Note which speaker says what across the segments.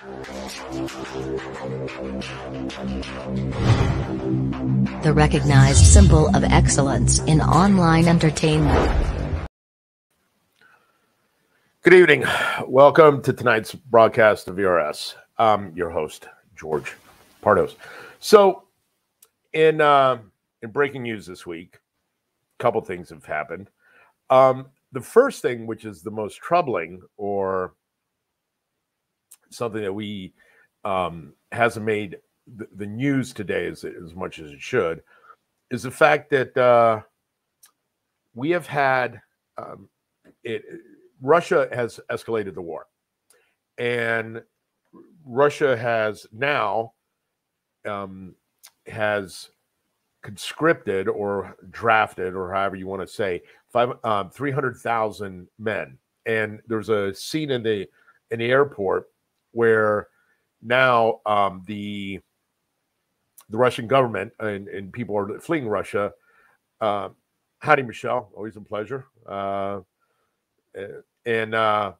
Speaker 1: The recognized symbol of excellence in online entertainment.
Speaker 2: Good evening. Welcome to tonight's broadcast of VRS. I'm your host, George Pardos. So, in uh, in breaking news this week, a couple things have happened. Um, the first thing, which is the most troubling, or something that we um, hasn't made the, the, news today as, as much as it should, is the fact that uh, we have had um, it. Russia has escalated the war, and Russia has now um, has conscripted or drafted or however you want to say five um, 300,000 men and there's a scene in the in the airport where now um, the the Russian government and, and people are fleeing Russia. Uh, howdy, Michelle. Always a pleasure. Uh, and uh,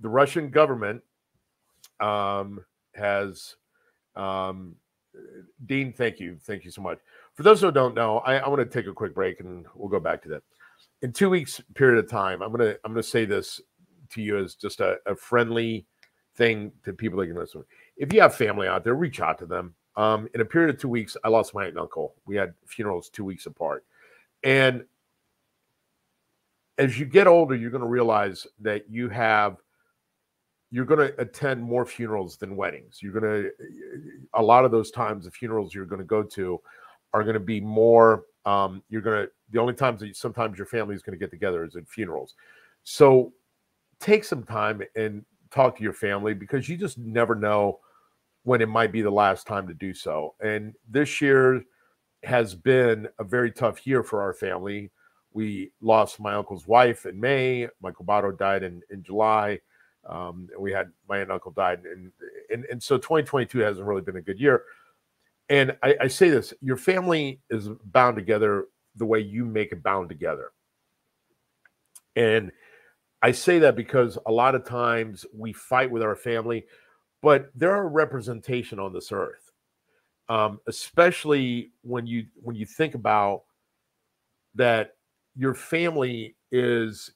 Speaker 2: the Russian government um, has um, Dean. Thank you, thank you so much. For those who don't know, I, I want to take a quick break and we'll go back to that. In two weeks period of time, I'm gonna I'm gonna say this to you as just a, a friendly thing to people that can listen. If you have family out there, reach out to them. Um, in a period of two weeks, I lost my aunt and uncle. We had funerals two weeks apart. And as you get older, you're going to realize that you have, you're going to attend more funerals than weddings. You're going to, a lot of those times, the funerals you're going to go to are going to be more, um, you're going to, the only times that you, sometimes your family is going to get together is at funerals. So take some time and talk to your family because you just never know when it might be the last time to do so. And this year has been a very tough year for our family. We lost my uncle's wife in May. Michael Bato died in, in July. Um, and we had my aunt and uncle died. And, and, and so 2022 hasn't really been a good year. And I, I say this your family is bound together the way you make it bound together. And I say that because a lot of times we fight with our family, but there are representation on this earth, um, especially when you when you think about that your family is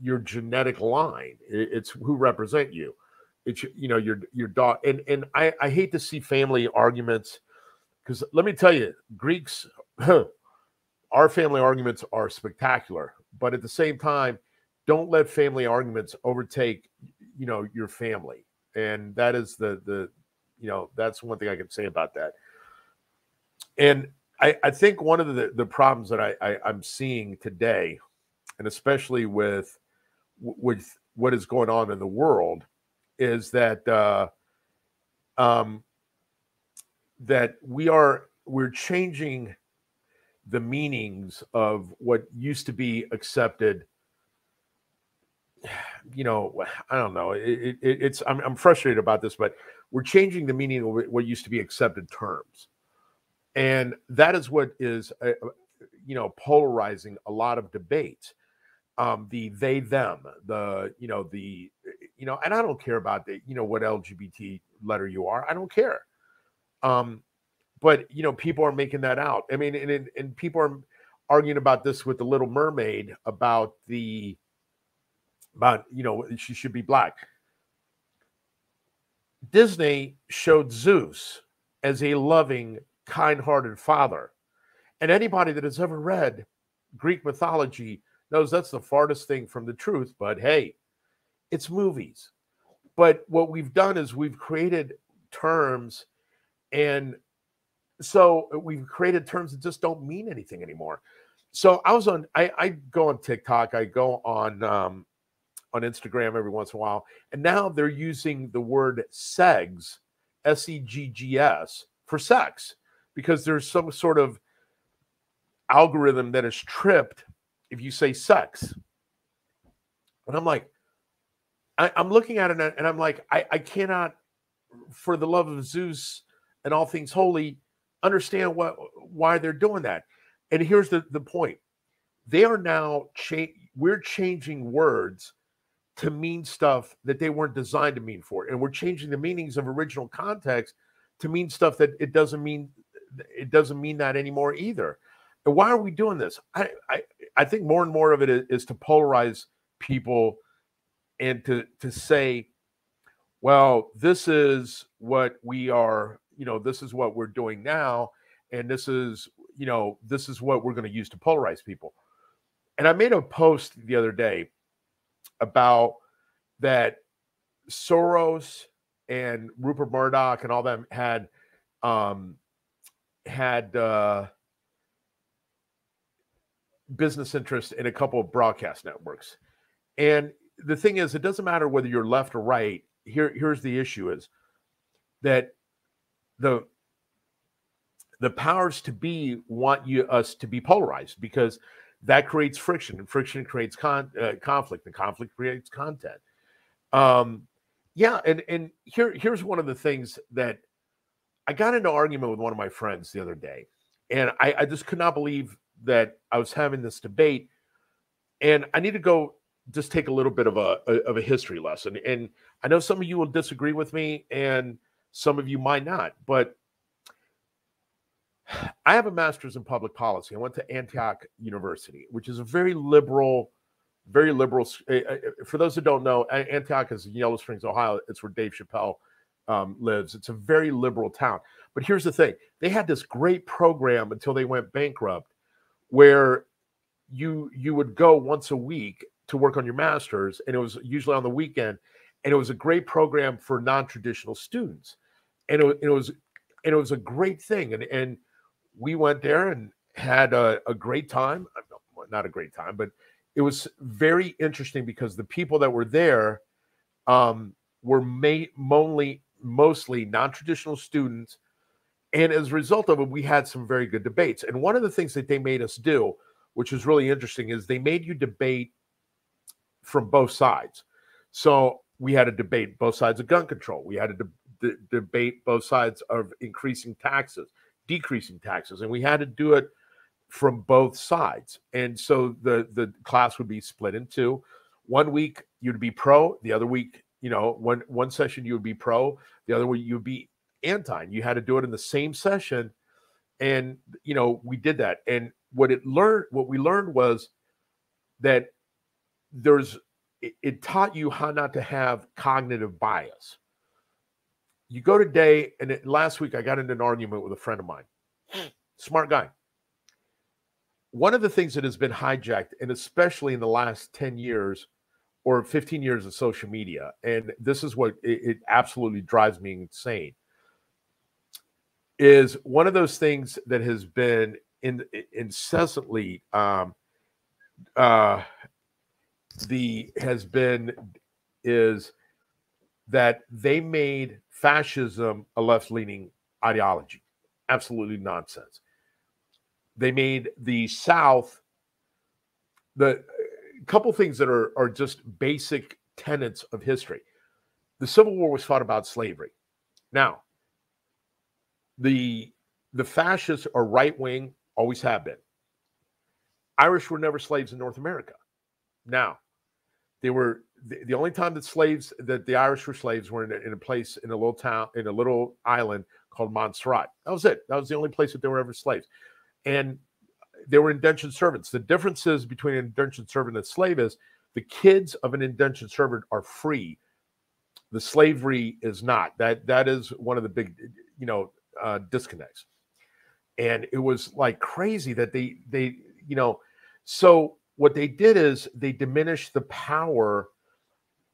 Speaker 2: your genetic line. It's who represent you. It's you know your your dog and and I I hate to see family arguments because let me tell you Greeks, our family arguments are spectacular, but at the same time don't let family arguments overtake you know your family. And that is the the you know that's one thing i can say about that. And i i think one of the the problems that i, I i'm seeing today and especially with with what is going on in the world is that uh um that we are we're changing the meanings of what used to be accepted you know, I don't know. It, it, it's I'm, I'm frustrated about this, but we're changing the meaning of what used to be accepted terms, and that is what is, uh, uh, you know, polarizing a lot of debates. Um, the they them, the you know the you know, and I don't care about the you know what LGBT letter you are. I don't care. Um, but you know, people are making that out. I mean, and and people are arguing about this with the Little Mermaid about the about you know she should be black. Disney showed Zeus as a loving, kind-hearted father, and anybody that has ever read Greek mythology knows that's the farthest thing from the truth. But hey, it's movies. But what we've done is we've created terms, and so we've created terms that just don't mean anything anymore. So I was on. I, I go on TikTok. I go on um, on Instagram every once in a while. And now they're using the word segs, S E G G S, for sex because there's some sort of algorithm that is tripped if you say sex. And I'm like, I, am looking at it and I'm like, I, I cannot, for the love of Zeus and all things holy, understand what why they're doing that. And here's the, the point. They are now cha- we're changing words to mean stuff that they weren't designed to mean for. And we're changing the meanings of original context to mean stuff that it doesn't mean it doesn't mean that anymore either. And why are we doing this? I I, I think more and more of it is, is to polarize people and to to say, well, this is what we are, you know, this is what we're doing now, and this is, you know, this is what we're going to use to polarize people. And I made a post the other day about that Soros and Rupert Murdoch and all them had um, had uh, business interest in a couple of broadcast networks. And the thing is, it doesn't matter whether you're left or right. Here, here's the issue: is that the the powers to be want you us to be polarized because that creates friction, and friction creates con, uh, conflict, and conflict creates content. Um, yeah, and and here here's one of the things that I got into argument with one of my friends the other day, and I, I just could not believe that I was having this debate. And I need to go just take a little bit of a, a of a history lesson. And I know some of you will disagree with me, and some of you might not, but I have a master's in public policy. I went to Antioch University, which is a very liberal, very liberal. Eh, eh, for those who don't know, Antioch is in Yellow Springs, Ohio. It's where Dave Chappelle um, lives. It's a very liberal town. But here's the thing they had this great program until they went bankrupt where you you would go once a week to work on your masters and it was usually on the weekend and it was a great program for non-traditional students and it, it was and it was a great thing and and we went there and had a, a great time. Not a great time, but it was very interesting because the people that were there um, were ma- mostly mostly non-traditional students, and as a result of it, we had some very good debates. And one of the things that they made us do, which was really interesting, is they made you debate from both sides. So we had a debate both sides of gun control. We had a de- de- debate both sides of increasing taxes decreasing taxes, and we had to do it from both sides. And so the the class would be split in two. One week you'd be pro, the other week, you know, one one session you would be pro, the other week you'd be anti. And you had to do it in the same session. And you know, we did that. And what it learned, what we learned was that there's it, it taught you how not to have cognitive bias you go today, and it, last week I got into an argument with a friend of mine, smart guy. One of the things that has been hijacked, and especially in the last 10 years or 15 years of social media, and this is what it, it absolutely drives me insane, is one of those things that has been in, incessantly um, uh, the has been is that they made fascism a left leaning ideology. Absolutely nonsense. They made the South the uh, couple things that are, are just basic tenets of history. The Civil War was fought about slavery. Now, the the fascists are right wing, always have been. Irish were never slaves in North America. Now, they were the, the only time that slaves that the Irish were slaves were in a, in a place in a little town in a little island called Montserrat. That was it. That was the only place that they were ever slaves, and they were indentured servants. The differences between an indentured servant and a slave is the kids of an indentured servant are free. The slavery is not. That that is one of the big, you know, uh, disconnects. And it was like crazy that they they you know, so what they did is they diminished the power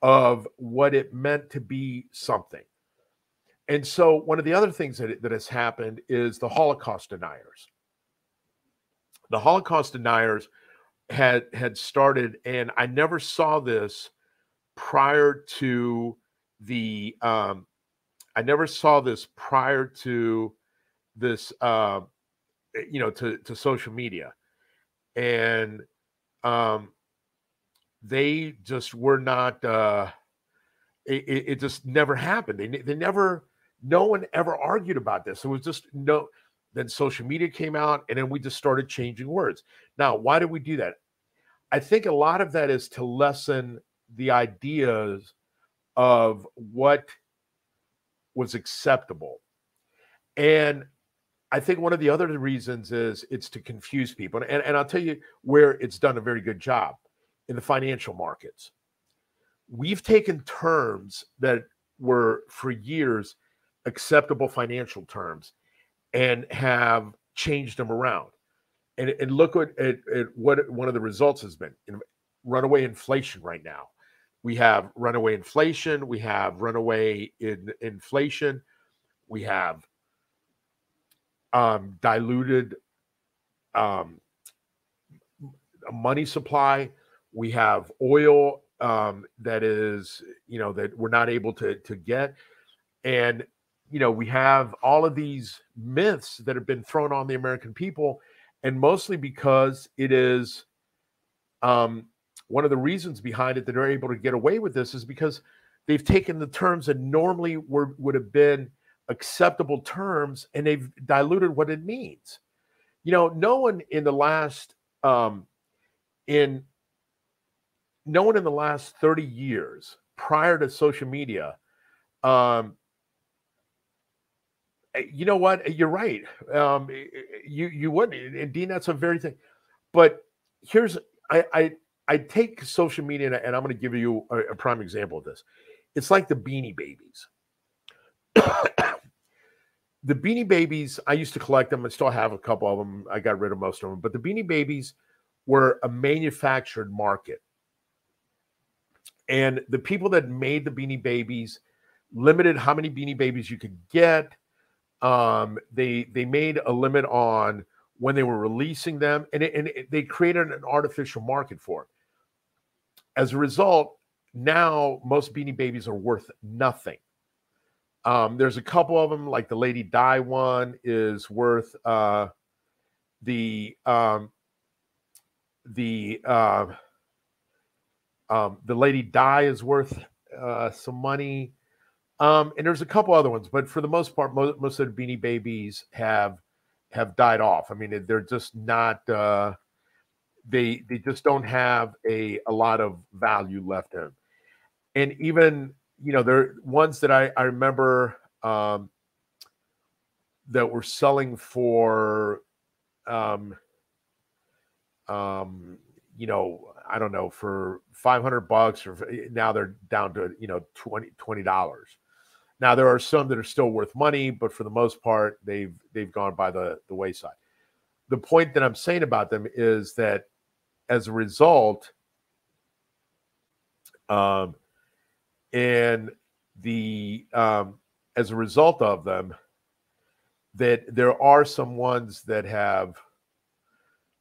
Speaker 2: of what it meant to be something. And so, one of the other things that, that has happened is the Holocaust deniers. The Holocaust deniers had had started, and I never saw this prior to the. Um, I never saw this prior to this, uh, you know, to to social media, and um, they just were not. Uh, it, it just never happened. They they never. No one ever argued about this. It was just no. Then social media came out, and then we just started changing words. Now, why did we do that? I think a lot of that is to lessen the ideas of what was acceptable. And I think one of the other reasons is it's to confuse people. And, and I'll tell you where it's done a very good job in the financial markets. We've taken terms that were for years acceptable financial terms and have changed them around. And, and look at, at, at what one of the results has been in runaway inflation right now. We have runaway inflation, we have runaway in inflation, we have um, diluted um, money supply. We have oil um, that is, you know, that we're not able to to get, and you know, we have all of these myths that have been thrown on the American people, and mostly because it is. Um, one of the reasons behind it that they're able to get away with this is because they've taken the terms that normally were would have been acceptable terms and they've diluted what it means. You know, no one in the last um in no one in the last 30 years prior to social media um eh, you know what you're right um eh, eh, you you wouldn't and dean that's a very thing but here's i i i take social media and i'm going to give you a, a prime example of this it's like the beanie babies the Beanie Babies, I used to collect them. I still have a couple of them. I got rid of most of them, but the Beanie Babies were a manufactured market. And the people that made the Beanie Babies limited how many Beanie Babies you could get. Um, they they made a limit on when they were releasing them, and, it, and it, they created an artificial market for it. As a result, now most Beanie Babies are worth nothing. Um, there's a couple of them, like the Lady Di one is worth uh, the um, the uh, um, the Lady Di is worth uh, some money, um, and there's a couple other ones, but for the most part, most, most of the Beanie Babies have have died off. I mean, they're just not. Uh, they they just don't have a a lot of value left in them, and even you know, there ones that I, I remember um, that were selling for, um, um, you know, I don't know, for 500 bucks or eh, now they're down to, you know, 20, $20. Now there are some that are still worth money, but for the most part, they've, they've gone by the, the wayside. The point that I'm saying about them is that as a result, um, and the um, as a result of them that there are some ones that have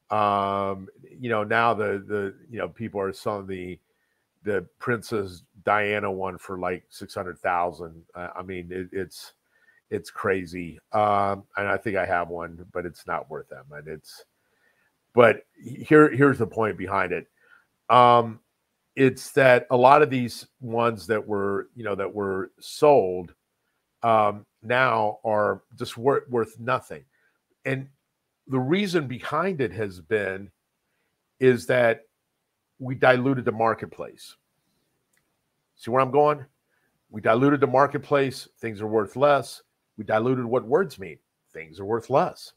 Speaker 2: um you know now the the you know people are selling the the princess diana one for like 600000 uh, i mean it, it's it's crazy. Um and i think i have one but it's not worth them and it's but here here's the point behind it. Um it's that a lot of these ones that were you know that were sold um, now are just worth, worth nothing. And the reason behind it has been is that we diluted the marketplace. See where i'm going? We diluted the marketplace things are worth less. We diluted what words mean things are worth less.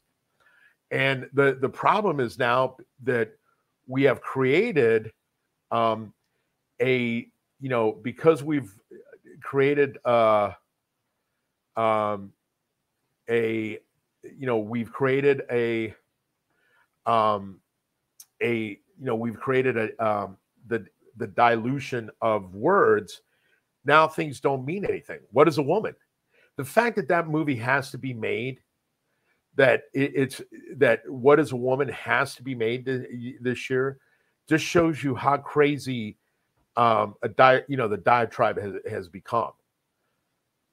Speaker 2: And the the problem is now that we have created um, a you know because we've created uh um a you know we've created a um a you know we've created a um the the dilution of words now things don't mean anything what is a woman the fact that that movie has to be made that it, it's that what is a woman has to be made this year just shows you how crazy um, a di- you know the diatribe has, has become.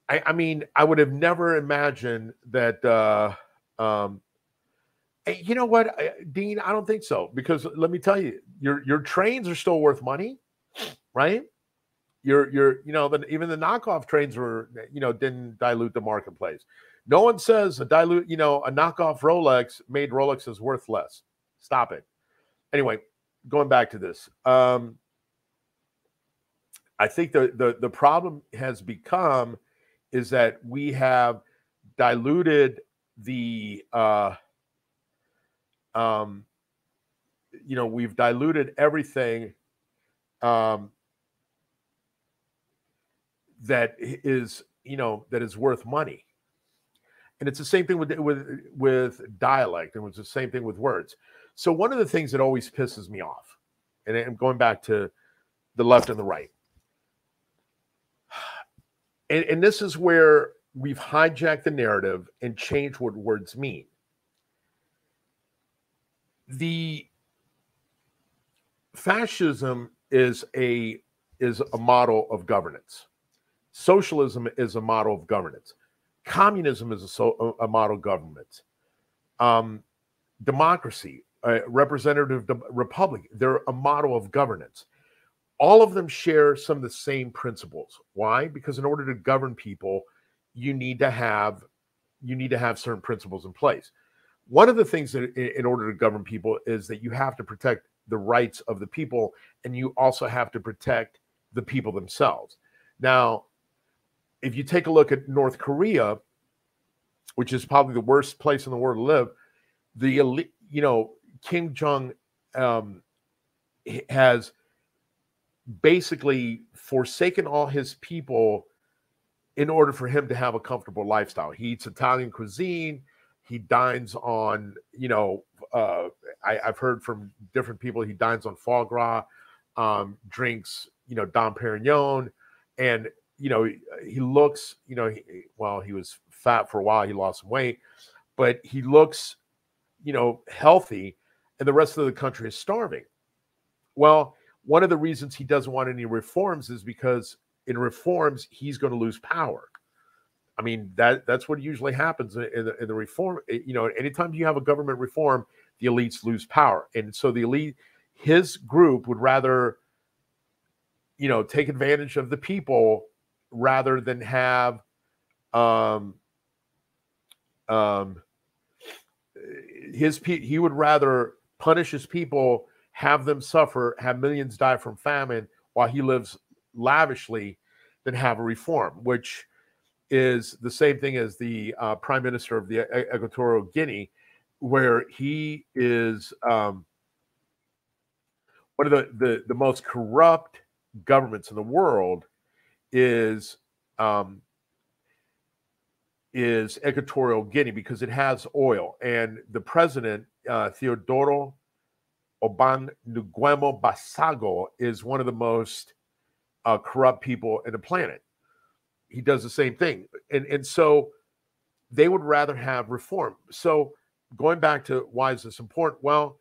Speaker 2: I, I mean, I would have never imagined that. Uh, um, you know what, Dean? I don't think so because let me tell you, your your trains are still worth money, right? Your your you know the, even the knockoff trains were you know didn't dilute the marketplace. No one says a dilute you know a knockoff Rolex made Rolexes worth less. Stop it. Anyway, going back to this. Um, I think the, the the problem has become is that we have diluted the uh, um, you know we've diluted everything um, that is you know that is worth money. And it's the same thing with with with dialect and it's the same thing with words. So one of the things that always pisses me off and i'm going back to the left and the right. And, and this is where we've hijacked the narrative and changed what words mean. The fascism is a is a model of governance. Socialism is a model of governance. Communism is a, so, a model government um, democracy a representative de- republic they're a model of governance. All of them share some of the same principles. Why? Because in order to govern people you need to have you need to have certain principles in place. One of the things that in order to govern people is that you have to protect the rights of the people and you also have to protect the people themselves. Now if you take a look at north korea which is probably the worst place in the world to live the you know kim jong um, has basically forsaken all his people in order for him to have a comfortable lifestyle. He eats italian cuisine. He dines on, you know, uh, I, have heard from different people he dines on foie gras, um, drinks, you know, Dom Perignon, and you know he looks, you know, he, well he was fat for a while, he lost some weight, but he looks, you know, healthy, and the rest of the country is starving. Well, one of the reasons he doesn't want any reforms is because in reforms he's going to lose power. I mean that that's what usually happens in the, in the reform. Eh, you know, anytime you have a government reform, the elites lose power, and so the elite, his group would rather, you know, take advantage of the people rather than have, um, um, his he would rather punish his people, have them suffer, have millions die from famine while he lives lavishly, than have a reform, which is the same thing as the uh, prime minister of the Equatorial Guinea, where he is um, one of the, the, the most corrupt governments in the world is um, is Equatorial Guinea because it has oil, and the president uh, Teodoro Obiang Nguema Mbasogo is one of the most uh, corrupt people in the planet he does the same thing. And and so they would rather have reform. So going back to why is this important? Well,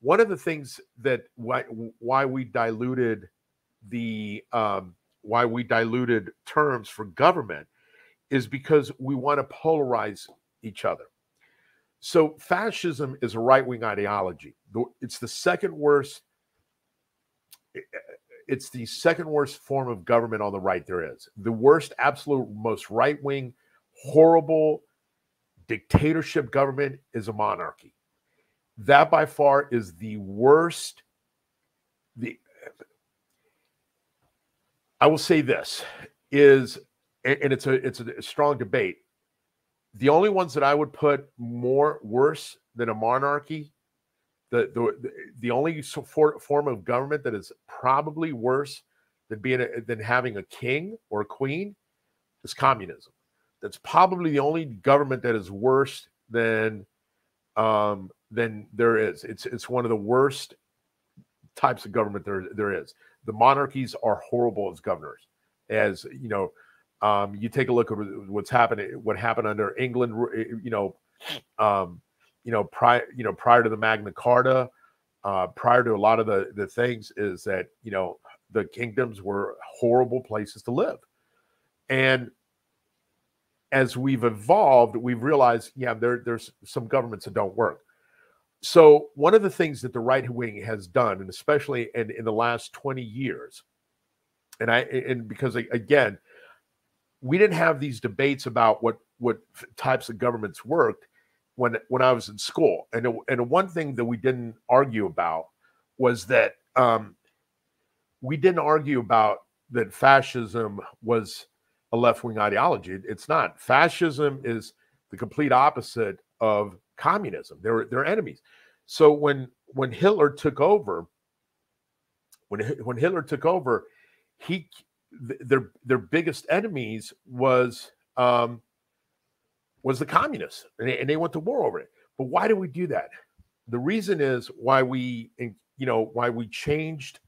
Speaker 2: one of the things that why why we diluted the um, why we diluted terms for government is because we want to polarize each other. So fascism is a right wing ideology. It's the second worst it's the second worst form of government on the right there is. The worst, absolute, most right wing, horrible dictatorship government is a monarchy. That by far is the worst. The I will say this is, and it's a it's a strong debate. The only ones that I would put more worse than a monarchy the the the only form of government that is probably worse than being a, than having a king or a queen is communism. That's probably the only government that is worse than um, than there is. It's it's one of the worst types of government there there is. The monarchies are horrible as governors. As you know, um, you take a look at what's happening, what happened under England. You know, um, you know, prior, you know, prior to the Magna Carta, uh, prior to a lot of the the things, is that you know the kingdoms were horrible places to live, and as we've evolved, we've realized, yeah, there there's some governments that don't work. So one of the things that the right wing has done, and especially in, in the last 20 years, and I and because again, we didn't have these debates about what what types of governments worked when when I was in school. And and one thing that we didn't argue about was that um, we didn't argue about that fascism was a left-wing ideology. It's not. Fascism is the complete opposite of communism. They're they're enemies. So when when Hitler took over, when when Hitler took over, he their their biggest enemies was um, was the communists, and they, and they went to war over it. But why do we do that? The reason is why we you know why we changed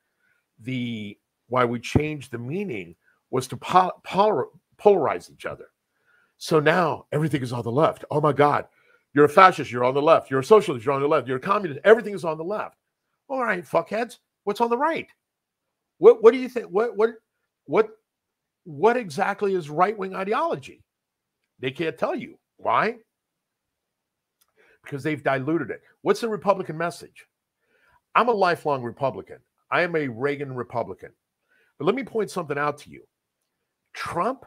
Speaker 2: the why we changed the meaning was to pol- polar, polarize each other. So now everything is on the left. Oh my God, you're a fascist, you're on the left. You're a socialist, you're on the left. You're a communist, everything is on the left. All right, fuckheads, what's on the right? What what do you think? What what what what exactly is right-wing ideology? They can't tell you. Why? Because they've diluted it. What's the Republican message? I'm a lifelong Republican. I am a Reagan Republican. But let me point something out to you. Trump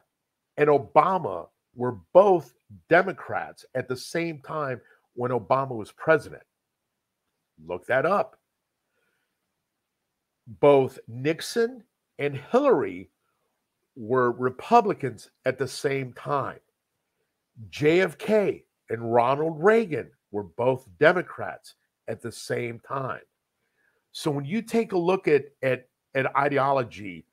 Speaker 2: and Obama were both Democrats at the same time when Obama was president. Look that up. Both Nixon and Hillary were Republicans at the same time. JFK and Ronald Reagan were both Democrats at the same time. So when you take a look at, at, at ideology,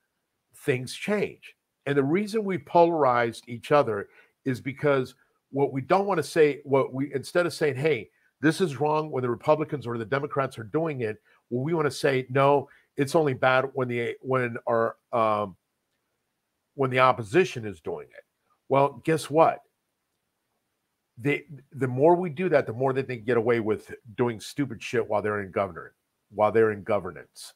Speaker 2: things change. And the reason we polarized each other is because what we don't want to say, what we instead of saying, hey, this is wrong when the Republicans or the Democrats are doing it, well, we want to say, no, it's only bad when the when our um, when the opposition is doing it. Well, guess what? They, the more we do that, the more that they get away with doing stupid shit while they're in governor, while they're in governance.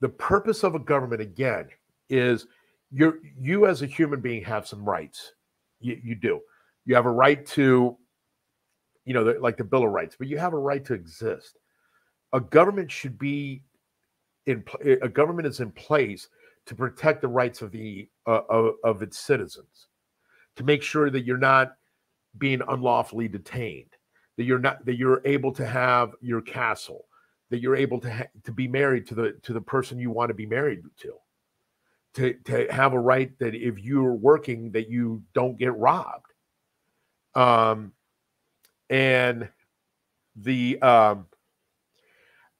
Speaker 2: The purpose of a government, again, is you you as a human being have some rights. You, you do. You have a right to, you know, the, like the Bill of Rights, but you have a right to exist. A government should be in a government is in place to protect the rights of the uh, of, of its citizens, to make sure that you're not being unlawfully detained, that you're not that you're able to have your castle, that you're able to ha- to be married to the to the person you want to be married to. To, to have a right that if you're working that you don't get robbed. Um and the um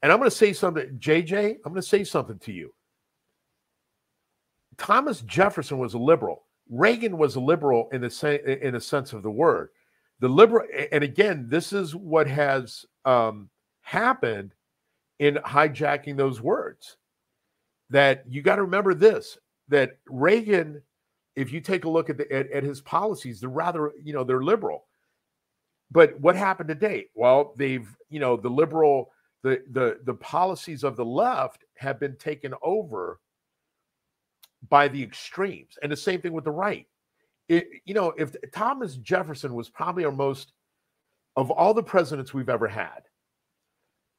Speaker 2: and i'm going to say something jj i'm going to say something to you. Thomas jefferson was a liberal reagan was a liberal in the same in a sense of the word the liberal and again this is what has um happened in hijacking those words that you got to remember this that Reagan, if you take a look at, the, at, at his policies, they're rather, you know, they're liberal. But what happened today? Well, they've, you know, the liberal, the the the policies of the left have been taken over by the extremes, and the same thing with the right. It, you know, if Thomas Jefferson was probably our most of all the presidents we've ever had,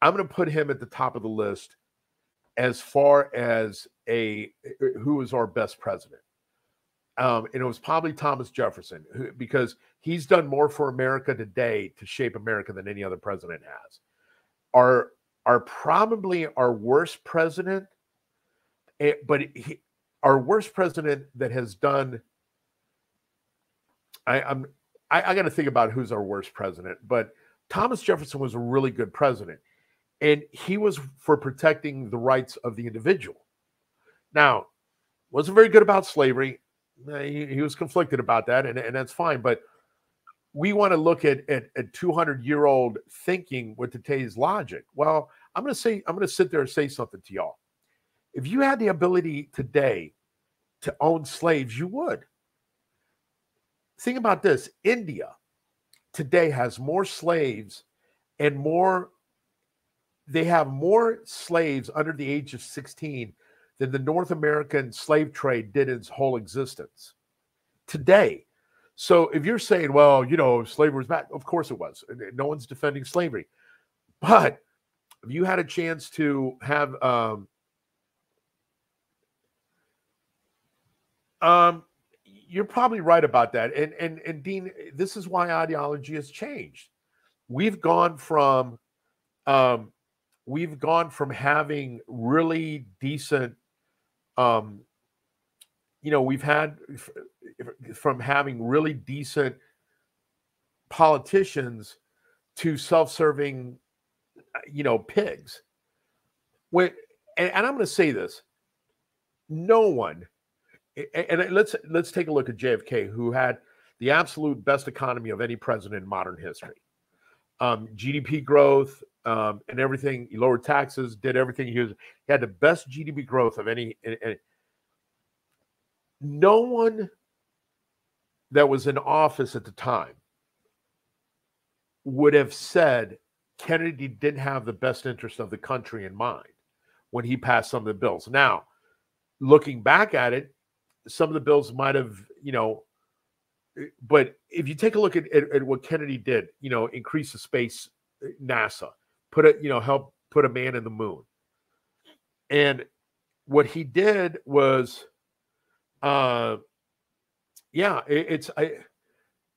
Speaker 2: I'm going to put him at the top of the list as far as a who was our best president. Um, and it was probably Thomas Jefferson who, because he's done more for America today to shape America than any other president has. Our are probably our worst president, eh, but he, our worst president that has done. I, I'm I, I got to think about who's our worst president, but Thomas Jefferson was a really good president and he was for protecting the rights of the individual. Now, wasn't very good about slavery. He, he was conflicted about that, and, and that's fine. But we want to look at, at, at 200 year old thinking with today's logic. Well, I'm going to say, I'm going to sit there and say something to y'all. If you had the ability today to own slaves, you would. Think about this India today has more slaves and more they have more slaves under the age of 16 than the North American slave trade did its whole existence today. So if you're saying, well, you know, slavery was bad, of course it was. No one's defending slavery. But if you had a chance to have um, um you're probably right about that. And and and Dean, this is why ideology has changed. We've gone from um we've gone from having really decent um, you know, we've had from having really decent politicians to self-serving, uh, you know, pigs. When and, and I'm going to say this: no one, and, let's let's take a look at JFK, who had the absolute best economy of any president in modern history. Um, GDP growth um, and everything. He lowered taxes, did everything. He was he had the best GDP growth of any, any no one that was in office at the time would have said Kennedy didn't have the best interest of the country in mind when he passed some of the bills. Now, looking back at it, some of the bills might have, you know, eh, but if you take a look at, at, at what Kennedy did, you know, increase the space, eh, NASA, put it, you know, help put a man in the moon. And what he did was uh, yeah, it, it's I,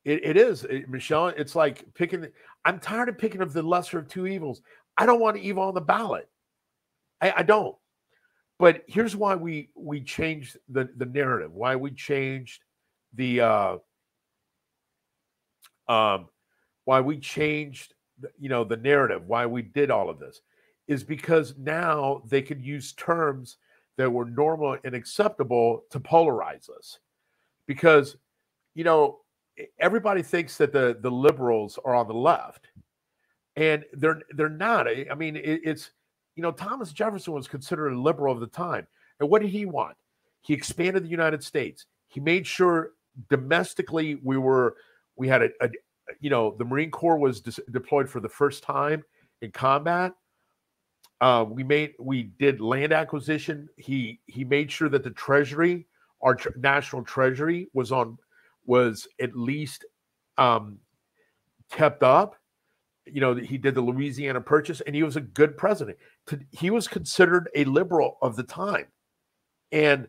Speaker 2: it, it is it, Michelle. It's like picking. I'm tired of picking of the lesser of two evils. I don't want evil on the ballot. I, I don't. But here's why we we changed the the narrative. Why we changed the uh, um, why we changed you know the narrative. Why we did all of this is because now they could use terms that were normal and acceptable to polarize us. Because, you know, everybody thinks that the the liberals are on the left, and they're they're not. I mean, it, it's you know, Thomas Jefferson was considered a liberal of the time, and what did he want? He expanded the United States. He made sure domestically we were we had a, a you know the Marine Corps was dis- deployed for the first time in combat. Uh, we made we did land acquisition. He he made sure that the Treasury, our tr- national Treasury, was on was at least um, kept up. You know, he did the Louisiana Purchase, and he was a good president. He was considered a liberal of the time, and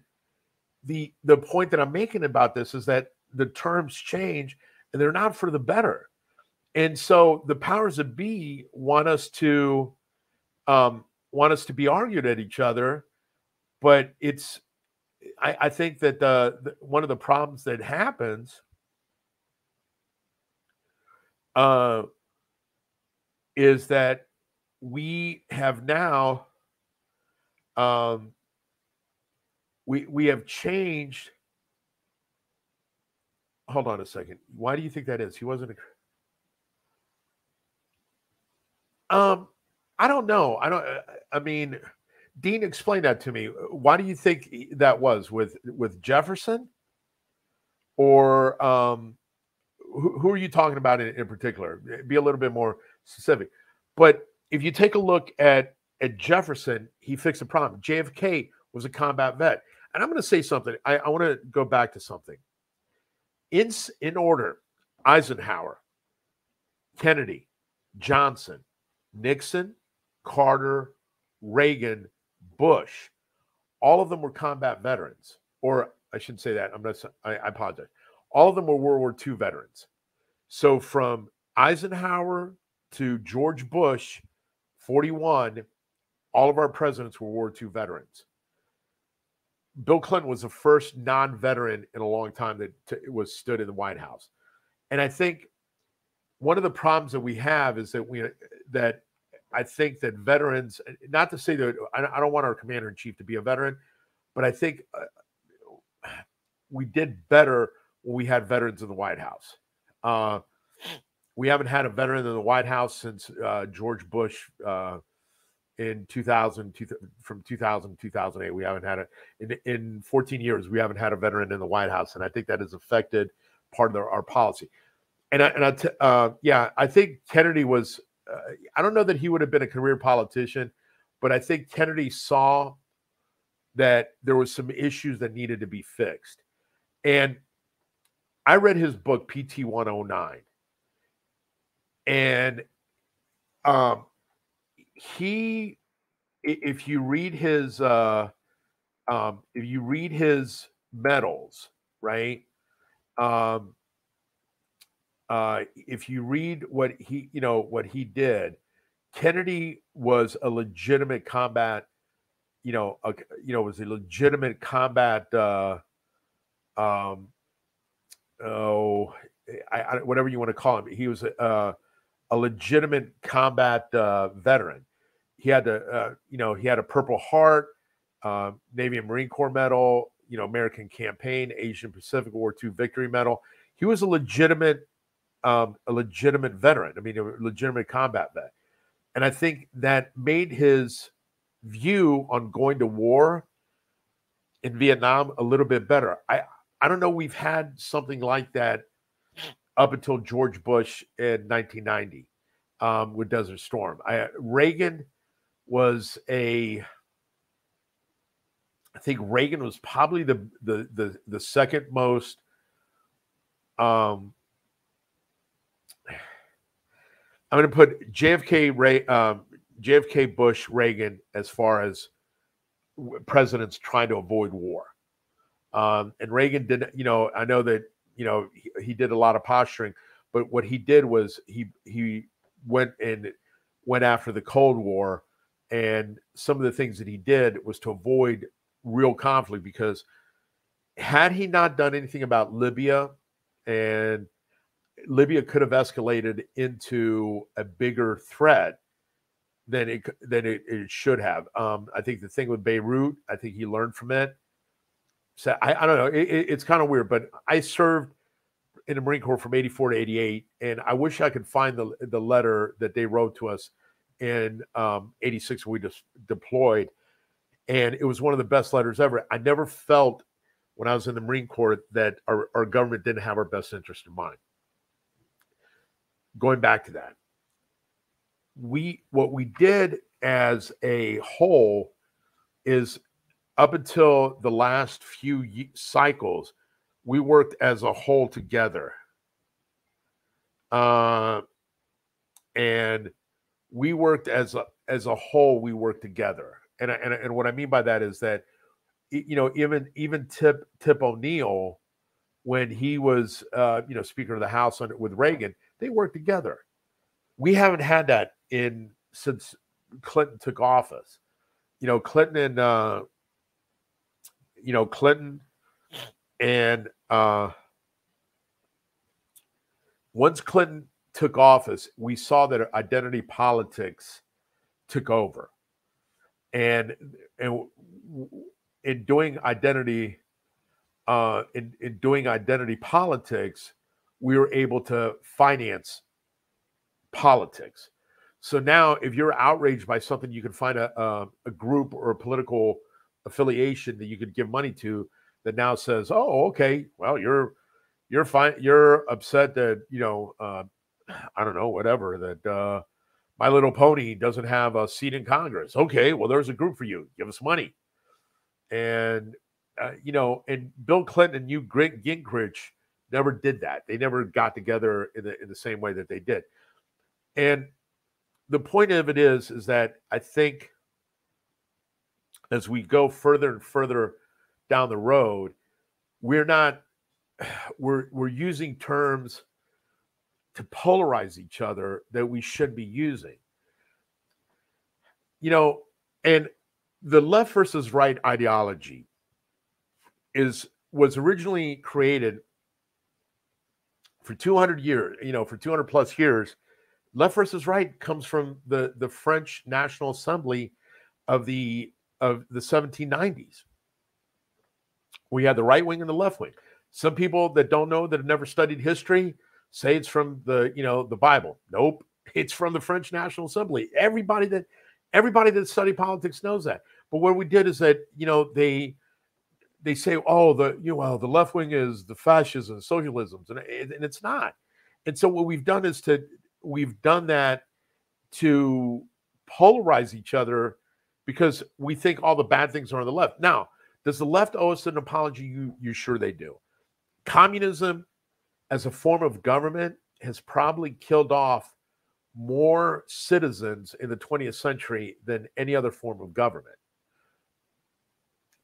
Speaker 2: the the point that I'm making about this is that the terms change, and they're not for the better. And so the powers that be want us to um, want us to be argued at each other, but it's I, I think that the, the, one of the problems that happens uh, is that we have now um, we we have changed. Hold on a second. Why do you think that is? He wasn't. A, um, I don't know. I don't. Uh, I mean, Dean, explain that to me. Why do you think that was with with Jefferson, or um, who, who are you talking about in, in particular? Be a little bit more specific. But if you take a look at at Jefferson, he fixed the problem. JFK was a combat vet, and I'm going to say something. I, I want to go back to something. In in order, Eisenhower, Kennedy, Johnson, Nixon, Carter, Reagan, Bush, all of them were combat veterans, or I shouldn't say that. I'm not. I, I apologize. All of them were World War II veterans. So from Eisenhower to George Bush, 41, all of our presidents were War II veterans. Bill Clinton was the first non-veteran in a long time that t- was stood in the White House, and I think one of the problems that we have is that we that I think that veterans, not to say that I don't want our commander in chief to be a veteran, but I think uh, we did better when we had veterans in the White House. Uh, we haven't had a veteran in the White House since uh, George Bush uh, in 2000, two, from 2000 to 2008. We haven't had it in, in 14 years. We haven't had a veteran in the White House, and I think that has affected part of the, our policy. And I, and I t- uh, yeah, I think Kennedy was uh, I don't know that he would have been a career politician, but I think Kennedy saw that there was some issues that needed to be fixed. And I read his book PT 109. And um he if you read his uh um if you read his medals, right? Um uh, if you read what he, you know, what he did, Kennedy was a legitimate combat you know, a, you know, was a legitimate combat, uh, um, oh, I, I, whatever you want to call him. He was a, uh, a legitimate combat uh, veteran. He had a, uh, you know, he had a Purple Heart, uh, Navy and Marine Corps medal, you know, American Campaign, Asian Pacific War II Victory Medal. He was a legitimate, um, a legitimate veteran. I mean, a legitimate combat vet, and I think that made his view on going to war in Vietnam a little bit better. I I don't know. We've had something like that up until George Bush in 1990 um, with Desert Storm. I, Reagan was a. I think Reagan was probably the the the, the second most. Um, I'm going to put JFK Ray, um, JFK, Bush, Reagan as far as presidents trying to avoid war. Um, and Reagan didn't, you know, I know that, you know, he, he, did a lot of posturing, but what he did was he he went and went after the Cold War, and some of the things that he did was to avoid real conflict because had he not done anything about Libya and Libya could have escalated into a bigger threat than it than it, it should have. Um, I think the thing with Beirut, I think he learned from it. So I, I don't know. It, it, it's kind of weird, but I served in the Marine Corps from '84 to '88, and I wish I could find the the letter that they wrote to us in um, '86 when we just deployed, and it was one of the best letters ever. I never felt when I was in the Marine Corps that our, our government didn't have our best interest in mind. Going back to that, we what we did as a whole is up until the last few cycles we worked as a whole together. Uh, and we worked as a as a whole we worked together. And, and and what i mean by that is that you know even even tip tip o'neill when he was uh, you know speaker of the house under, with reagan they worked together. We haven't had that in since Clinton took office. You know, Clinton and uh, you know Clinton and uh, once Clinton took office, we saw that identity politics took over, and and in doing identity, uh, in in doing identity politics, we were able to finance politics. So now, if you're outraged by something, you can find a, a, a group or a political affiliation that you could give money to that now says, "Oh, okay, well, you're you're fine. You're upset that you know, uh, I don't know, whatever that uh, My Little Pony doesn't have a seat in Congress. Okay, well, there's a group for you. Give us money." And uh, you know, and Bill Clinton and you Newt Gingrich never did that. They never got together in the in the same way that they did. And the point of it is, is that I think as we go further and further down the road, we're not we're we're using terms to polarize each other that we should be using. You know, and the left versus right ideology is was originally created for 200 years, you know, for 200 plus years left versus right comes from the the French National Assembly of the of the 1790s. We had the right wing and the left wing. Some people that don't know that have never studied history say it's from the you know the Bible. Nope, it's from the French National Assembly. Everybody that everybody that studied politics knows that. But what we did is that you know they they say, oh, the you know well, the left wing is the fascism, socialisms, and, and it's not. And so what we've done is to we've done that to polarize each other because we think all the bad things are on the left. Now, does the left owe us an apology? You, you sure they do. Communism as a form of government has probably killed off more citizens in the 20th century than any other form of government.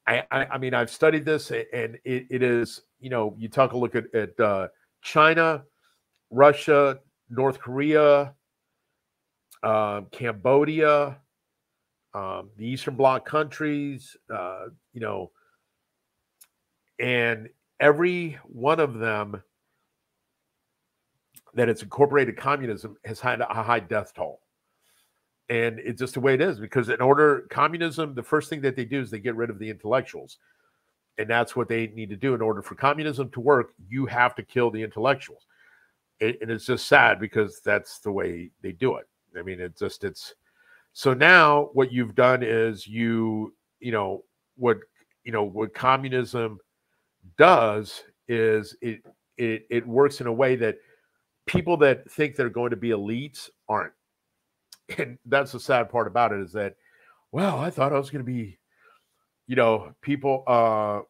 Speaker 2: I, I, I mean, I've studied this, and it, it is, you know, you talk a look at, at uh, China, Russia, North Korea, uh, Cambodia, um, the Eastern Bloc countries, uh, you know, and every one of them that it's incorporated communism has had a high death toll. And it's just the way it is because in order communism, the first thing that they do is they get rid of the intellectuals. And that's what they need to do in order for communism to work. You have to kill the intellectuals. And it's just sad because that's the way they do it. I mean, it's just, it's so now what you've done is you, you know, what, you know, what communism does is it, it, it works in a way that people that think they're going to be elites aren't. And that's the sad part about it is that, well, I thought I was going to be, you know, people, uh,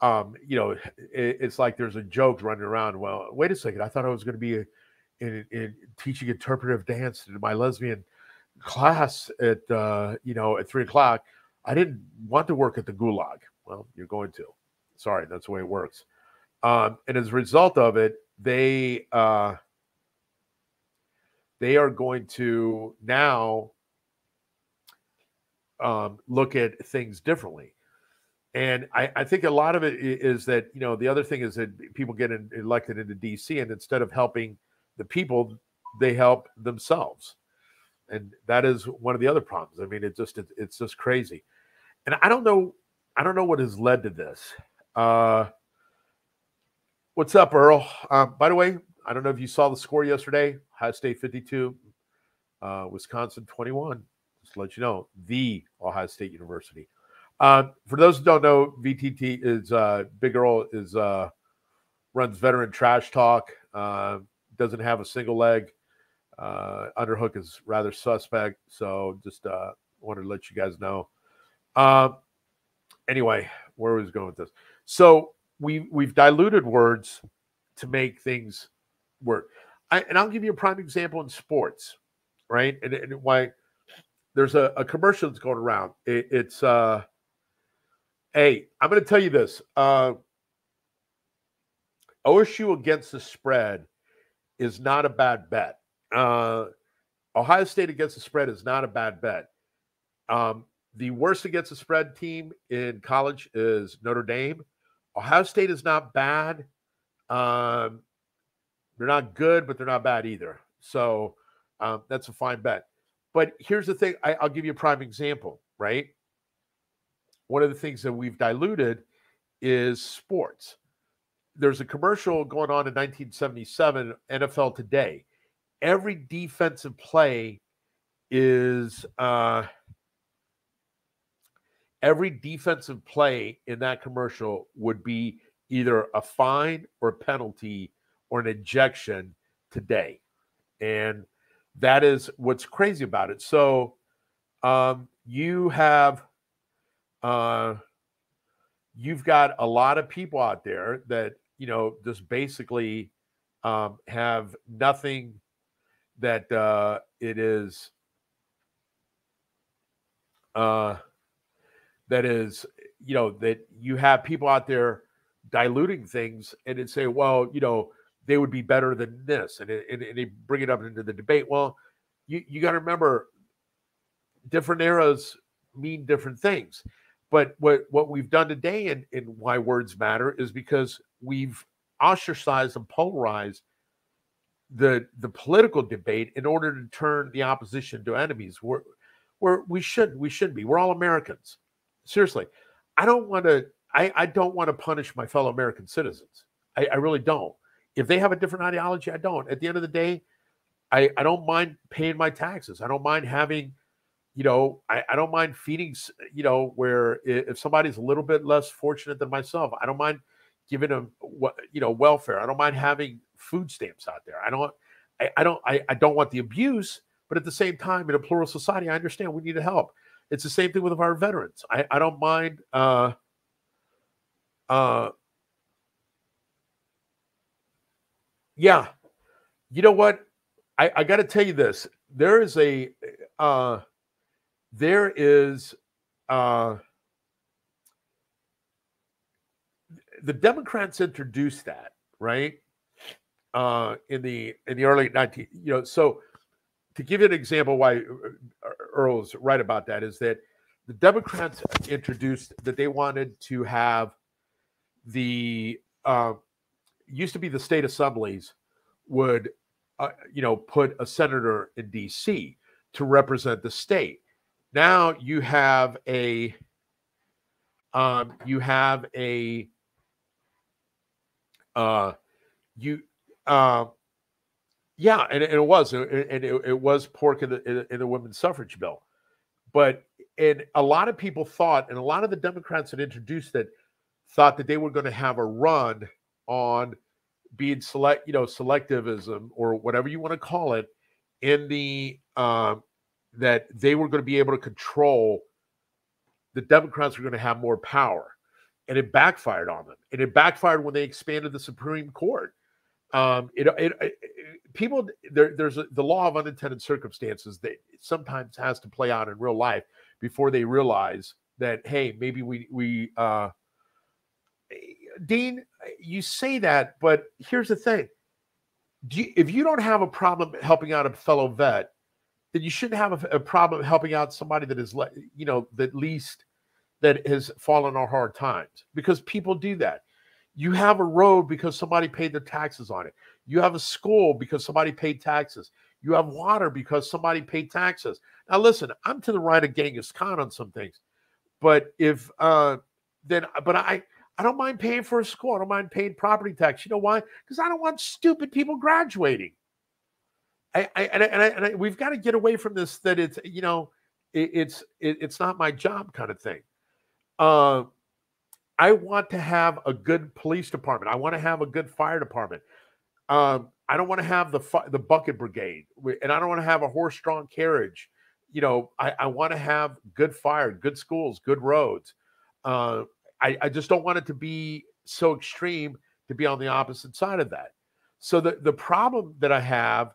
Speaker 2: um, you know, it, it's like there's a joke running around. Well, wait a second, I thought I was going to be a, in, in teaching interpretive dance to my lesbian class at, uh, you know, at three o'clock. I didn't want to work at the gulag. Well, you're going to. Sorry, that's the way it works. Um, and as a result of it, they uh, they are going to now um, look at things differently. And I, I, think a lot of it is that, you know, the other thing is that people get in, elected into DC and instead of helping the people, they help themselves. And that is one of the other problems. I mean, it just, it, it's just crazy. And I don't know, I don't know what has led to this. Uh, What's up, Earl? Um, by the way, I don't know if you saw the score yesterday. Ohio State 52, uh, Wisconsin 21. Just to let you know, the Ohio State University. Uh, for those who don't know, VTT is uh, Big Earl is uh, runs veteran trash talk. Uh, doesn't have a single leg. Uh, underhook is rather suspect. So just uh, wanted to let you guys know. Uh, anyway, where was going with this? So we we've diluted words to make things work. I, and I'll give you a prime example in sports, right? And, and why there's a, a, commercial that's going around. It, it's uh, hey, I'm going to tell you this. Uh, OSU against the spread is not a bad bet. Uh, Ohio State against the spread is not a bad bet. Um, the worst against the spread team in college is Notre Dame. Ohio State is not bad. Um, they're not good, but they're not bad either. So um, that's a fine bet. But here's the thing I, will give you a prime example, right? One of the things that we've diluted is sports. There's a commercial going on in 1977, NFL Today. Every defensive play is uh, every defensive play in that commercial would be either a fine or a penalty or an ejection today. And that is what's crazy about it. So um, you have uh, you've got a lot of people out there that you know just basically um, have nothing that uh, it is uh, that is, you know, that you have people out there diluting things and then say, well, you know, they would be better than this, and, and, and they bring it up into the debate. Well, you, you got to remember, different eras mean different things. But what what we've done today and, and why words matter is because we've ostracized and polarized the the political debate in order to turn the opposition to enemies. We're, we're we should we should be. We're all Americans. Seriously, I don't want to. I, I don't want to punish my fellow American citizens. I, I really don't. If they have a different ideology, I don't. At the end of the day, I, I don't mind paying my taxes. I don't mind having, you know, I, I don't mind feeding, you know, where if somebody's a little bit less fortunate than myself, I don't mind giving them you know welfare. I don't mind having food stamps out there. I don't I, I don't I, I don't want the abuse, but at the same time, in a plural society, I understand we need to help. It's the same thing with our veterans. I, I don't mind. Uh, uh, yeah, you know what? I, I got to tell you this. There is a, uh, there is, uh, the Democrats introduced that right uh, in the in the early 19 you know so to give you an example why Earl's right about that. Is that the Democrats introduced that they wanted to have the uh, used to be the state assemblies would uh, you know put a senator in D.C. to represent the state. Now you have a um, you have a uh, you uh, yeah, and, and it was, and it, it was pork in the in the women's suffrage bill, but and a lot of people thought, and a lot of the Democrats that introduced it thought that they were going to have a run on being select, you know, selectivism or whatever you want to call it, in the um, that they were going to be able to control. The Democrats were going to have more power, and it backfired on them. And it backfired when they expanded the Supreme Court. Um, it, it, it people there, there's a, the law of unintended circumstances that sometimes has to play out in real life before they realize that hey maybe we we uh dean you say that but here's the thing. You, if you don't have a problem helping out a fellow vet then you shouldn't have a, a problem helping out somebody that is le- you know that least that has fallen on hard times because people do that you have a road because somebody paid their taxes on it you have a school because somebody paid taxes you have water because somebody paid taxes now, listen, I'm to the right of Genghis Khan on some things, but if uh, then, but I I don't mind paying for a school. I don't mind paying property tax. You know why? Because I don't want stupid people graduating. I, I and, I, and, I, and I, we've got to get away from this that it's you know it, it's it, it's not my job kind of thing. Uh, I want to have a good police department. I want to have a good fire department. Um, I don't want to have the the bucket brigade, and I don't want to have a horse-drawn carriage you know, I, I want to have good fire, good schools, good roads. Uh, I, I just don't want it to be so extreme to be on the opposite side of that. So the, the problem that I have,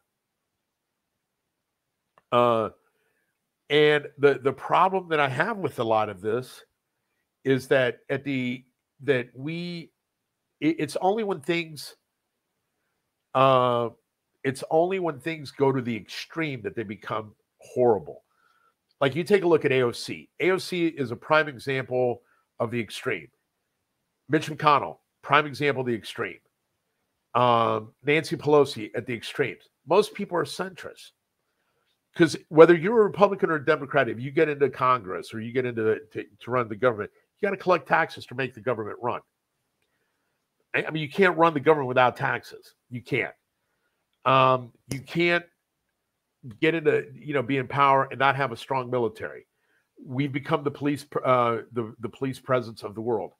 Speaker 2: uh, and the the problem that I have with a lot of this is that at the that we it, it's only when things uh it's only when things go to the extreme that they become horrible. Like you take a look at AOC. AOC is a prime example of the extreme. Mitch McConnell, prime example of the extreme. Um, Nancy Pelosi at the extremes. Most people are centrists because whether you're a Republican or a Democrat, if you get into Congress or you get into to, to run the government, you got to collect taxes to make the government run. I mean, you can't run the government without taxes. You can't. Um, you can't get into you know be in power and not have a strong military. We've become the police uh, the the police presence of the world.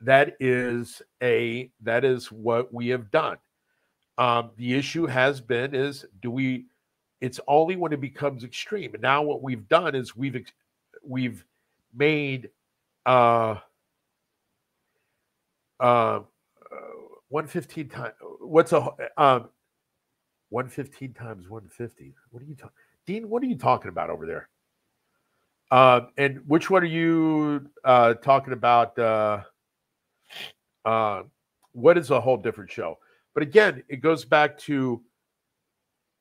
Speaker 2: That is a that is what we have done. Um, the issue has been is do we? It's only when it becomes extreme. And now what we've done is we've we've made uh, uh, 115 times. What's a um, 115 times 150. What are you talking? Dean, what are you talking about over there? Uh, and which one are you uh, talking about? Uh, uh, what is a whole different show? But again, it goes back to,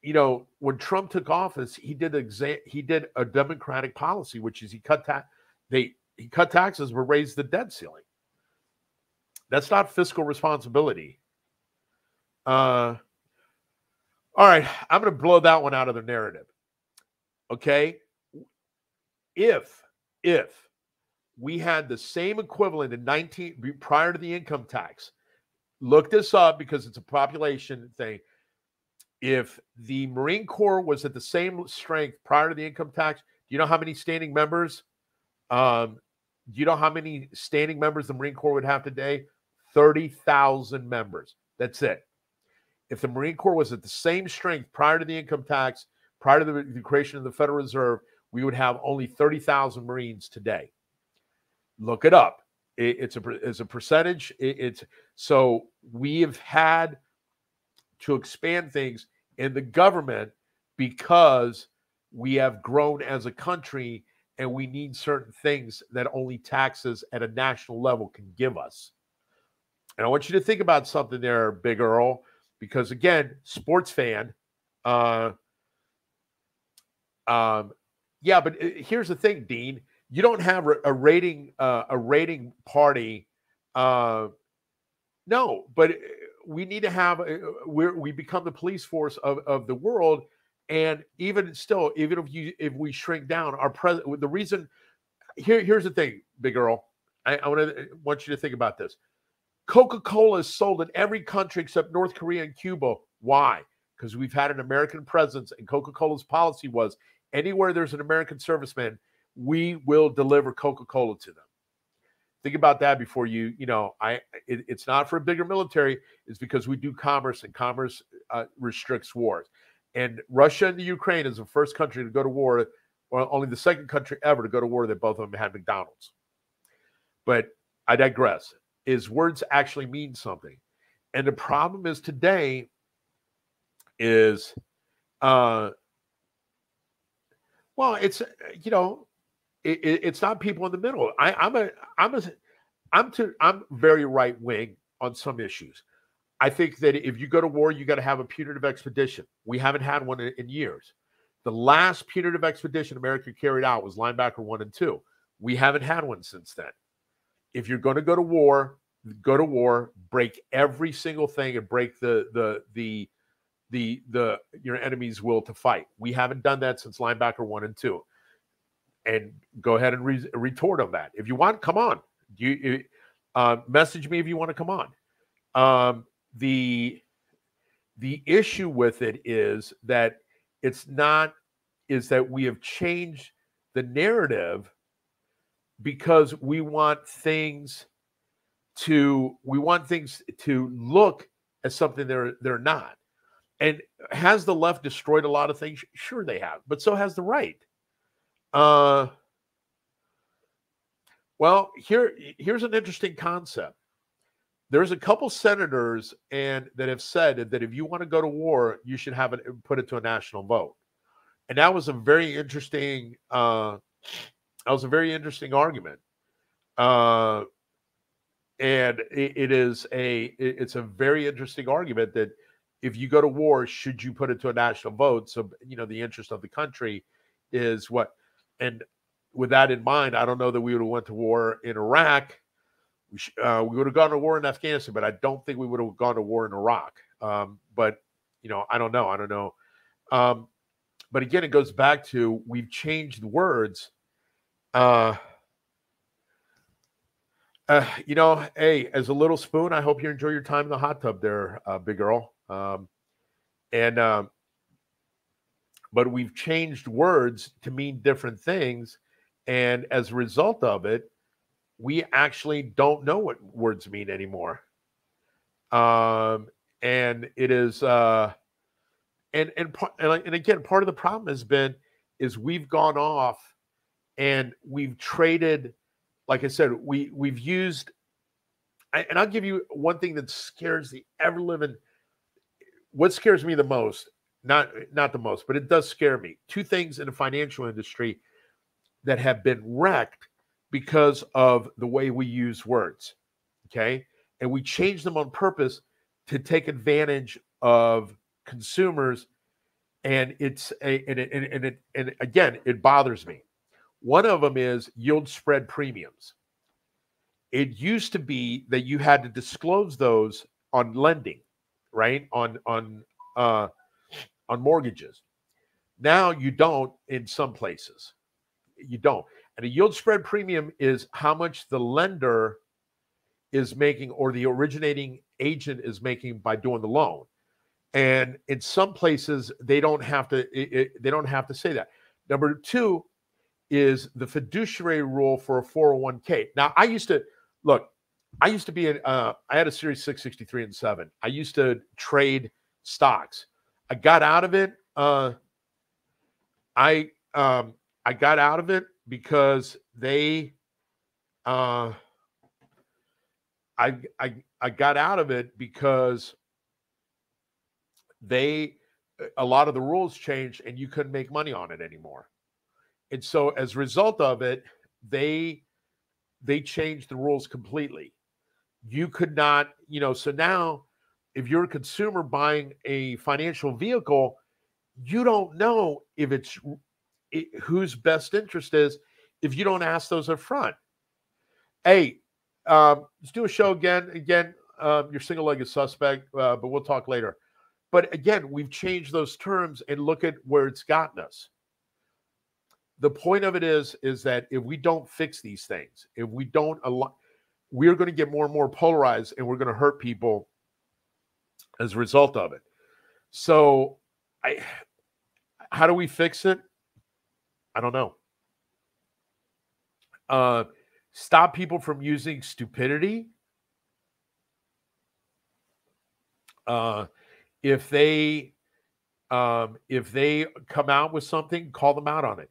Speaker 2: you know, when Trump took office, he did exa- he did a democratic policy, which is he cut ta- they he cut taxes but raised the debt ceiling. That's not fiscal responsibility. Uh, all right, I'm going to blow that one out of the narrative. Okay? If if we had the same equivalent in 19 prior to the income tax, look this up because it's a population thing. If the Marine Corps was at the same strength prior to the income tax, do you know how many standing members? Um, you know how many standing members the Marine Corps would have today? 30,000 members. That's it if the Marine Corps was at the same strength prior to the income tax, prior to the, the creation of the Federal Reserve, we would have only 30,000 Marines today. Look it up. It, it's a it's a percentage. It, it's so we have had to expand things in the government because we have grown as a country and we need certain things that only taxes at a national level can give us. And I want you to think about something there, Big Earl because again, sports fan, uh, um, Yeah, but uh, here's the thing, Dean. You don't have a rating uh, a rating party. Uh, no, but uh, we need to have uh, we we become the police force of, of the world, and even still, even if you if we shrink down, our president. The reason here here's the thing, Big Earl. I, I want to want you to think about this. Coca Cola is sold in every country except North Korea and Cuba. Why? Because we've had an American presence, and Coca Cola's policy was anywhere there's an American serviceman, we will deliver Coca Cola to them. Think about that before you, you know, I. It, it's not for a bigger military. It's because we do commerce, and commerce uh, restricts wars. And Russia and the Ukraine is the first country to go to war, or only the second country ever to go to war that both of them had McDonald's. But I digress. Is words actually mean something? And the problem is today is uh well it's you know it, it, it's not people in the middle i i'm a i'm a i'm to i'm very right wing on some issues i think that if you go to war you got to have a punitive expedition we haven't had one in, in years the last punitive expedition america carried out was linebacker one and two we haven't had one since then if you're going to go to war go to war break every single thing and break the the the the the your enemy's will to fight. We haven't done that since linebacker one and two. And go ahead and re- retort on that. If you want, come on. You uh, message me if you want to come on. Um, the the issue with it is that it's not is that we have changed the narrative because we want things to we want things to look as something they're they're not and has the left destroyed a lot of things? Sure, they have, but so has the right. Uh, well, here here's an interesting concept. There's a couple senators and that have said that if you want to go to war, you should have it put it to a national vote, and that was a very interesting. Uh, that was a very interesting argument. Uh, and it, it is a it, it's a very interesting argument that if you go to war, should you put it to a national vote? So, you know, the interest of the country is what. And with that in mind, I don't know that we would have went to war in Iraq. We, sh- uh, we would have gone to war in Afghanistan, but I don't think we would have gone to war in Iraq. Um, but you know, I don't know. I don't know. Um, but again, it goes back to we've changed words. Uh, uh, you know, hey, as a little spoon, I hope you enjoy your time in the hot tub there, uh, Big Earl. Um, and um, but we've changed words to mean different things, and as a result of it, we actually don't know what words mean anymore. Um, and it is, uh, and and and again, part of the problem has been is we've gone off and we've traded like I said, we we've used, and I'll give you one thing that scares the ever living. What scares me the most, not not the most, but it does scare me. Two things in the financial industry that have been wrecked because of the way we use words. Okay, and we change them on purpose to take advantage of consumers, and it's a and it, and, and it and again it bothers me one of them is yield spread premiums. It used to be that you had to disclose those on lending, right? On on uh, on mortgages. Now you don't in some places. You don't. And a yield spread premium is how much the lender is making or the originating agent is making by doing the loan. And in some places they don't have to it, it, they don't have to say that. Number 2, is the fiduciary rule for a 401k. Now, I used to look, I used to be in, uh, I had a series 663 and 7. I used to trade stocks. I got out of it. Uh, I, um, I got out of it because they, uh, I, I, I got out of it because they, a lot of the rules changed and you couldn't make money on it anymore. And so as a result of it, they they changed the rules completely. You could not, you know, so now if you're a consumer buying a financial vehicle, you don't know if it's it, whose best interest is if you don't ask those up front. Hey, um, let's do a show again. Again, um, your single legged suspect, uh, but we'll talk later. But again, we've changed those terms and look at where it's gotten us. The point of it is, is that if we don't fix these things, if we don't allow, we're going to get more and more polarized, and we're going to hurt people as a result of it. So, I, how do we fix it? I don't know. Uh, stop people from using stupidity. Uh, if they um, if they come out with something, call them out on it.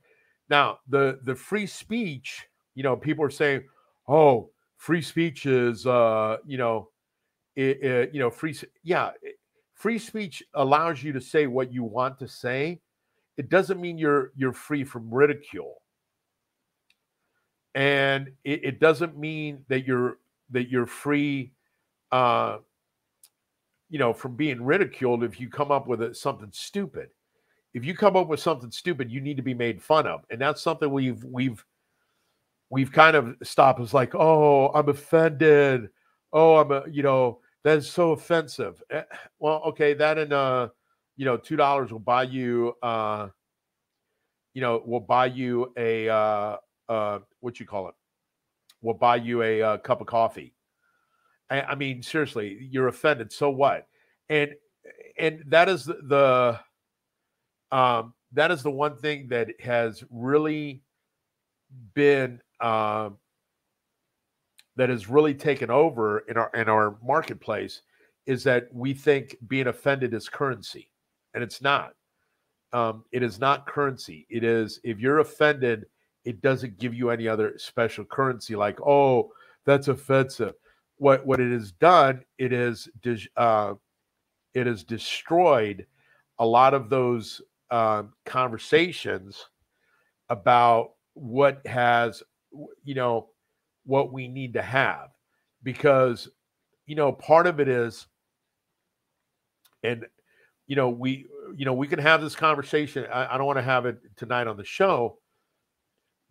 Speaker 2: Now, the the free speech, you know, people are saying, "Oh, free speech is, uh, you know, it, it, you know, free. Yeah, free speech allows you to say what you want to say. It doesn't mean you're you're free from ridicule, and it, it doesn't mean that you're that you're free uh, you know, from being ridiculed if you come up with a, something stupid. If you come up with something stupid, you need to be made fun of, and that's something we've we've we've kind of stopped. It's like, oh, I'm offended. Oh, I'm a, you know, that's so offensive. Eh, well, okay, that and uh, you know, two dollars will buy you, uh, you know, will buy you a uh, uh, what you call it? Will buy you a uh, cup of coffee I, I mean, seriously, you're offended. So what? And and that is the, the um, that is the one thing that has really been um, that has really taken over in our in our marketplace is that we think being offended is currency, and it's not. Um, it is not currency. It is if you're offended, it doesn't give you any other special currency like oh that's offensive what what it has done it is uh, it has destroyed a lot of those uh, conversations about what has you know what we need to have because you know part of it is and you know we you know we can have this conversation. I, I don't want to have it tonight on the show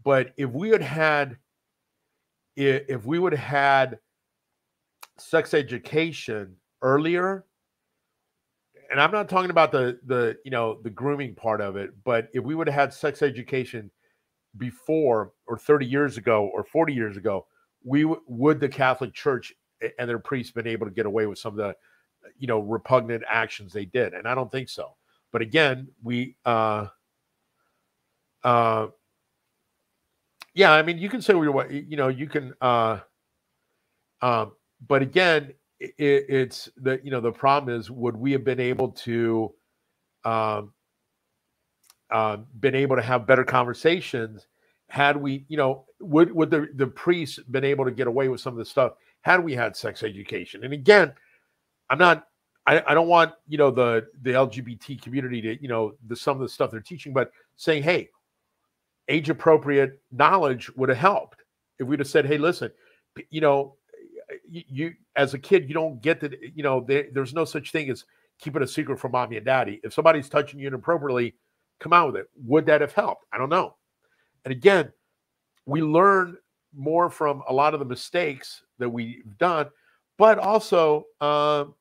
Speaker 2: but if we had had if we would have had sex education earlier and i'm not talking about the the you know the grooming part of it but if we would have had sex education before or 30 years ago or 40 years ago we w- would the catholic church and their priests been able to get away with some of the you know repugnant actions they did and i don't think so. But again we uh uh yeah i mean you can say were you know you can uh um but again, it, it's the you know the problem is would we have been able to um, uh, been able to have better conversations had we you know would would the the priests been able to get away with some of the stuff had we had sex education? And again i'm not I, I don't want you know the the lgbt community to you know the some of the stuff they're teaching but saying hey age appropriate knowledge would have helped. If we'd have said hey listen you know you, you as a kid you don't get to you know there, there's no such thing as keeping a secret from mommy and daddy. If somebody's touching you inappropriately come out with it. Would that have helped? I don't know. And again we learn more from a lot of the mistakes that we've done but also um,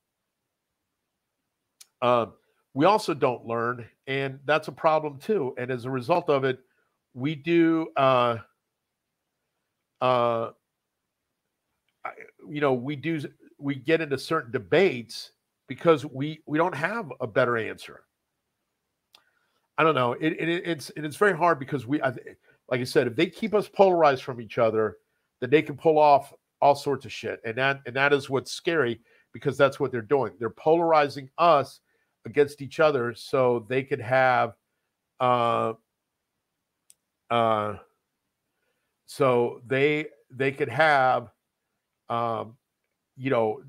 Speaker 2: uh, we also don't learn and that's a problem too and as a result of it we do uh, uh, you know we do we get into certain debates because we we don't have a better answer. I don't know it, it it's it's very hard because we I, like i said if they keep us polarized from each other then they can pull off all sorts of shit and that and that is what's scary because that's what they're doing they're polarizing us against each other so they could have uh uh so they they could have um, you know,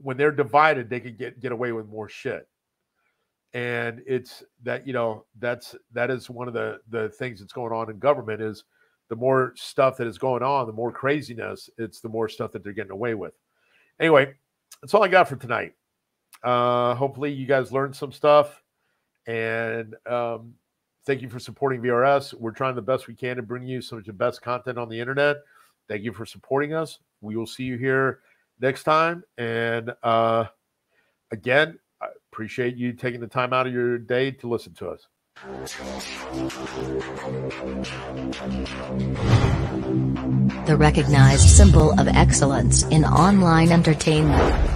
Speaker 2: when they're divided, they could get get away with more shit. And it's that you know that's that is one of the the things that's going on in government is the more stuff that is going on, the more craziness. It's the more stuff that they're getting away with. Anyway, that's all I got for tonight. Uh, hopefully, you guys learned some stuff, and um, Thank you for supporting VRS. We're trying the best we can to bring you some of the best content on the internet. Thank you for supporting us. We will see you here next time. And uh, again, I appreciate you taking the time out of your day to listen to us.
Speaker 1: The recognized symbol of excellence in online entertainment.